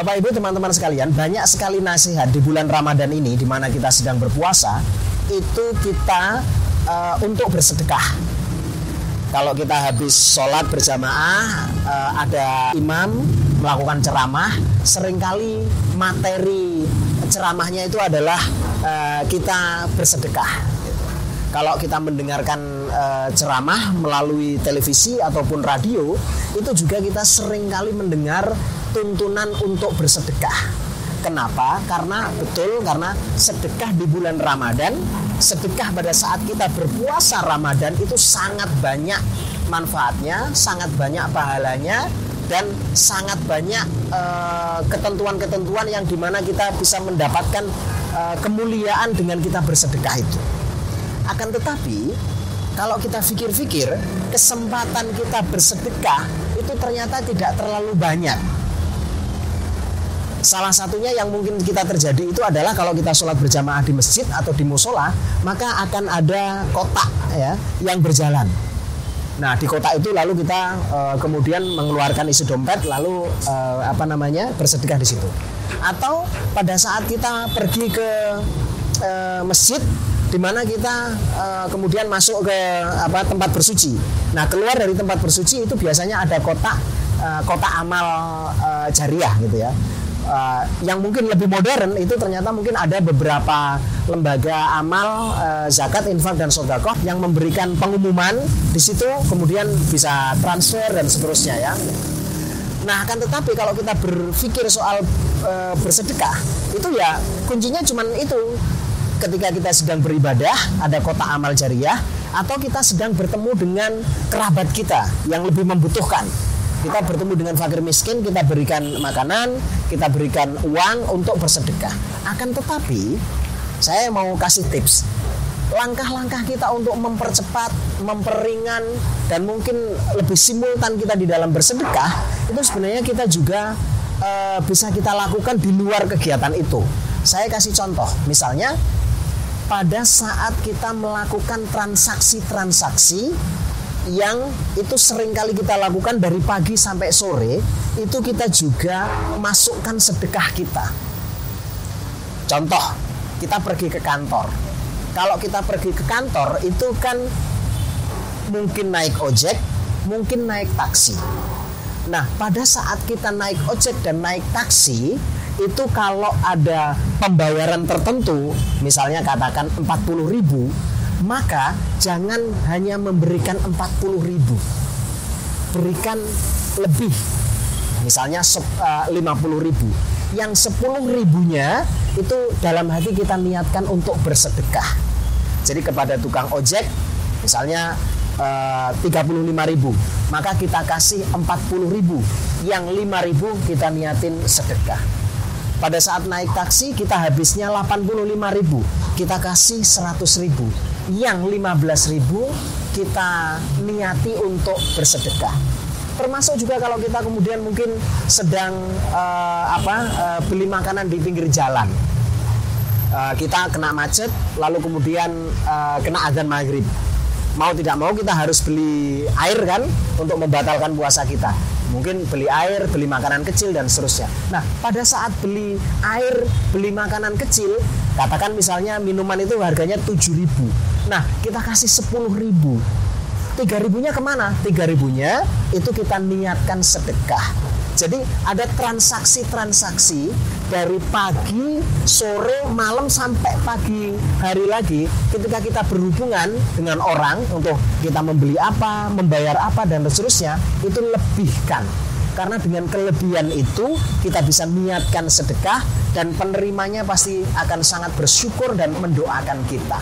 Bapak Ibu teman-teman sekalian, banyak sekali nasihat di bulan Ramadan ini di mana kita sedang berpuasa, itu kita uh, untuk bersedekah. Kalau kita habis sholat berjamaah, uh, ada imam melakukan ceramah, sering kali materi ceramahnya itu adalah uh, kita bersedekah. Kalau kita mendengarkan uh, ceramah melalui televisi ataupun radio, itu juga kita sering kali mendengar tuntunan untuk bersedekah. Kenapa? Karena betul karena sedekah di bulan Ramadan, sedekah pada saat kita berpuasa Ramadan itu sangat banyak manfaatnya, sangat banyak pahalanya dan sangat banyak eh, ketentuan-ketentuan uh, yang di mana kita bisa mendapatkan uh, kemuliaan dengan kita bersedekah itu. Akan tetapi kalau kita pikir-pikir kesempatan kita bersedekah itu ternyata tidak terlalu banyak Salah satunya yang mungkin kita terjadi itu adalah kalau kita sholat berjamaah di masjid atau di musola, maka akan ada kotak ya yang berjalan. Nah di kotak itu lalu kita uh, kemudian mengeluarkan isi dompet lalu uh, apa namanya bersedekah di situ. Atau pada saat kita pergi ke uh, masjid di mana kita uh, kemudian masuk ke apa tempat bersuci. Nah keluar dari tempat bersuci itu biasanya ada kotak uh, kotak amal uh, jariah gitu ya uh, yang mungkin lebih modern itu ternyata mungkin ada beberapa lembaga amal uh, zakat, infak dan sodakoh yang memberikan pengumuman di situ kemudian bisa transfer dan seterusnya ya. Nah, akan tetapi kalau kita berpikir soal e, bersedekah, itu ya kuncinya cuma itu. Ketika kita sedang beribadah, ada kota amal jariah, atau kita sedang bertemu dengan kerabat kita yang lebih membutuhkan kita bertemu dengan fakir miskin kita berikan makanan kita berikan uang untuk bersedekah akan tetapi saya mau kasih tips langkah-langkah kita untuk mempercepat, memperingan dan mungkin lebih simultan kita di dalam bersedekah itu sebenarnya kita juga e, bisa kita lakukan di luar kegiatan itu. Saya kasih contoh, misalnya pada saat kita melakukan transaksi-transaksi yang itu sering kali kita lakukan dari pagi sampai sore itu kita juga masukkan sedekah kita. Contoh, kita pergi ke kantor. Kalau kita pergi ke kantor itu kan mungkin naik ojek, mungkin naik taksi. Nah, pada saat kita naik ojek dan naik taksi, itu kalau ada pembayaran tertentu, misalnya katakan 40 ribu, maka jangan hanya memberikan 40 ribu. Berikan lebih. Misalnya 50 eh, ribu. Yang 10 ribunya itu dalam hati kita niatkan untuk bersedekah. Jadi kepada tukang ojek misalnya eh, 35 ribu. Maka kita kasih 40 ribu. Yang 5 ribu kita niatin sedekah pada saat naik taksi kita habisnya 85 ribu kita kasih 100 ribu yang 15.000 kita niati untuk bersedekah. Termasuk juga kalau kita kemudian mungkin sedang uh, apa uh, beli makanan di pinggir jalan. Uh, kita kena macet lalu kemudian uh, kena azan maghrib. Mau tidak mau kita harus beli air kan untuk membatalkan puasa kita mungkin beli air, beli makanan kecil dan seterusnya. Nah, pada saat beli air, beli makanan kecil, katakan misalnya minuman itu harganya 7.000. Nah, kita kasih 10.000. 3 ribunya ke mana? 3 ribunya itu kita niatkan sedekah jadi ada transaksi-transaksi dari pagi, sore, malam sampai pagi hari lagi ketika kita berhubungan dengan orang untuk kita membeli apa, membayar apa dan seterusnya itu lebihkan. Karena dengan kelebihan itu kita bisa niatkan sedekah dan penerimanya pasti akan sangat bersyukur dan mendoakan kita.